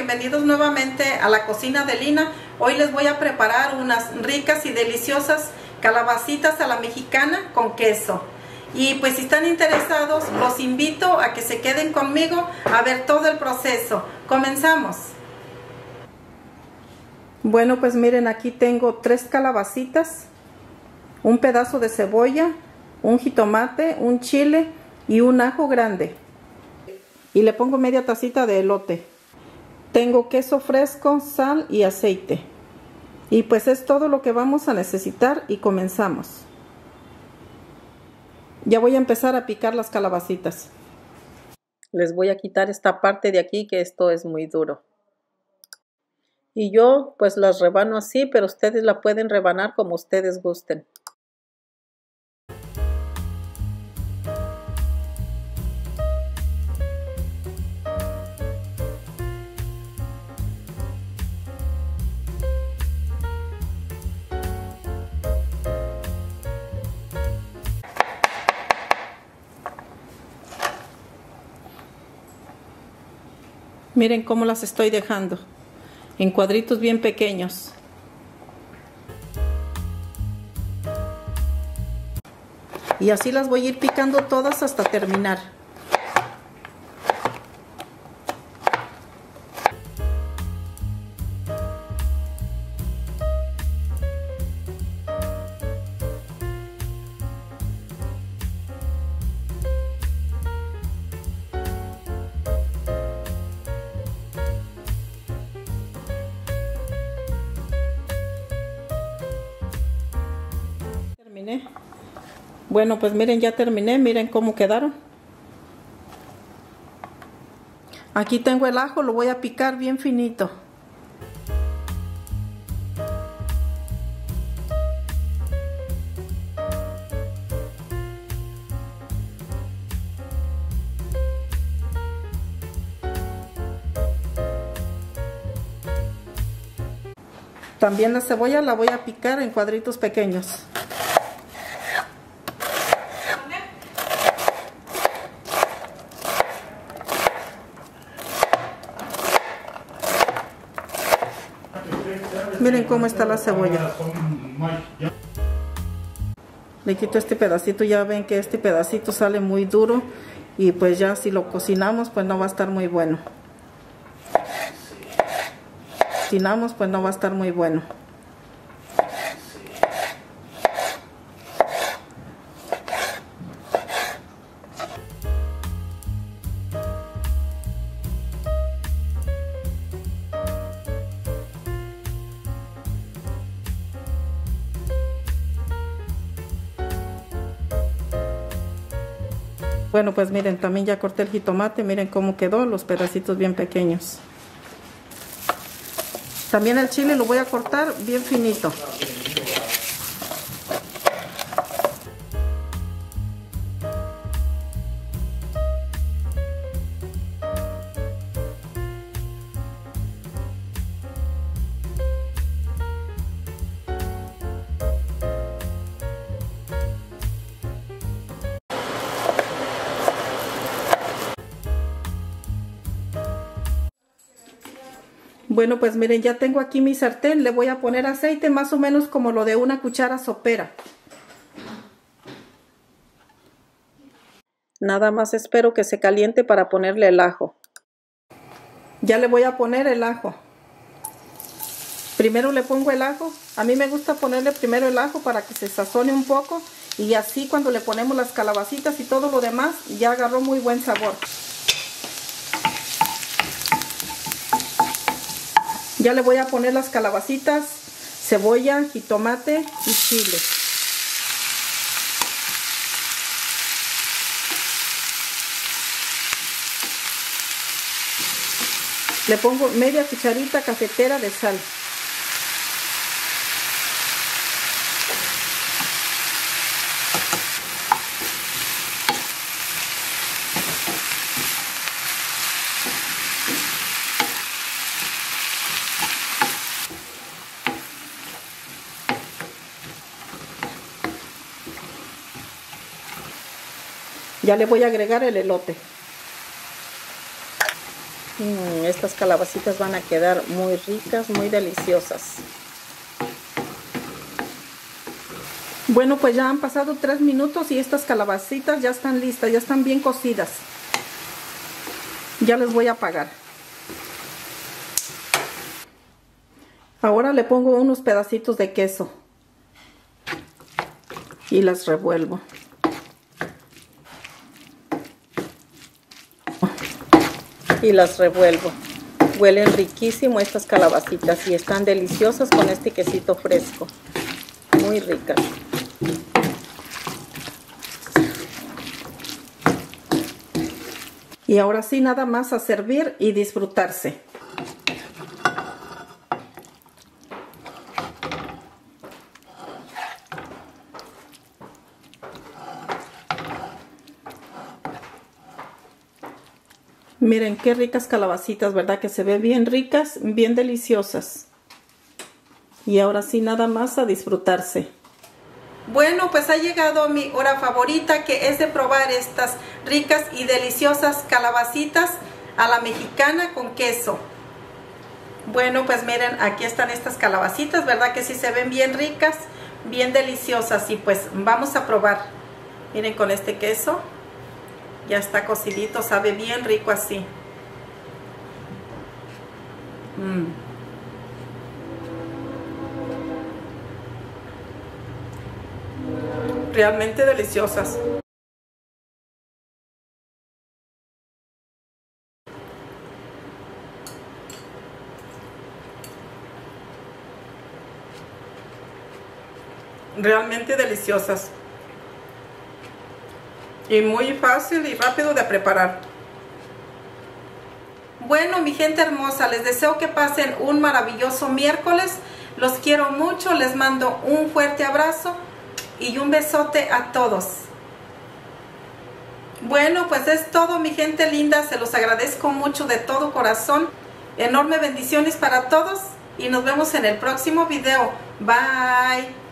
bienvenidos nuevamente a la cocina de Lina. Hoy les voy a preparar unas ricas y deliciosas calabacitas a la mexicana con queso. Y pues si están interesados, los invito a que se queden conmigo a ver todo el proceso. Comenzamos. Bueno, pues miren, aquí tengo tres calabacitas, un pedazo de cebolla, un jitomate, un chile y un ajo grande. Y le pongo media tacita de elote. Tengo queso fresco, sal y aceite. Y pues es todo lo que vamos a necesitar y comenzamos. Ya voy a empezar a picar las calabacitas. Les voy a quitar esta parte de aquí que esto es muy duro. Y yo pues las rebano así, pero ustedes la pueden rebanar como ustedes gusten. Miren cómo las estoy dejando en cuadritos bien pequeños. Y así las voy a ir picando todas hasta terminar. Bueno, pues miren, ya terminé, miren cómo quedaron. Aquí tengo el ajo, lo voy a picar bien finito. También la cebolla la voy a picar en cuadritos pequeños. Miren cómo está la cebolla. Le quito este pedacito, ya ven que este pedacito sale muy duro y pues ya si lo cocinamos pues no va a estar muy bueno. Cocinamos pues no va a estar muy bueno. Bueno, pues miren, también ya corté el jitomate, miren cómo quedó, los pedacitos bien pequeños. También el chile lo voy a cortar bien finito. Bueno, pues miren, ya tengo aquí mi sartén. Le voy a poner aceite más o menos como lo de una cuchara sopera. Nada más espero que se caliente para ponerle el ajo. Ya le voy a poner el ajo. Primero le pongo el ajo. A mí me gusta ponerle primero el ajo para que se sazone un poco. Y así cuando le ponemos las calabacitas y todo lo demás, ya agarró muy buen sabor. Ya le voy a poner las calabacitas, cebolla, jitomate y chile. Le pongo media cucharita cafetera de sal. Ya le voy a agregar el elote. Mm, estas calabacitas van a quedar muy ricas, muy deliciosas. Bueno, pues ya han pasado tres minutos y estas calabacitas ya están listas, ya están bien cocidas. Ya les voy a apagar. Ahora le pongo unos pedacitos de queso y las revuelvo. Y las revuelvo. Huelen riquísimo estas calabacitas y están deliciosas con este quesito fresco. Muy ricas. Y ahora sí, nada más a servir y disfrutarse. Miren qué ricas calabacitas, ¿verdad? Que se ve bien ricas, bien deliciosas. Y ahora sí, nada más a disfrutarse. Bueno, pues ha llegado mi hora favorita, que es de probar estas ricas y deliciosas calabacitas a la mexicana con queso. Bueno, pues miren, aquí están estas calabacitas, ¿verdad? Que sí se ven bien ricas, bien deliciosas. Y pues vamos a probar. Miren con este queso. Ya está cocidito, sabe bien rico así. Mm. Realmente deliciosas. Realmente deliciosas y muy fácil y rápido de preparar. Bueno, mi gente hermosa, les deseo que pasen un maravilloso miércoles. Los quiero mucho, les mando un fuerte abrazo y un besote a todos. Bueno, pues es todo mi gente linda, se los agradezco mucho de todo corazón. Enorme bendiciones para todos y nos vemos en el próximo video. Bye.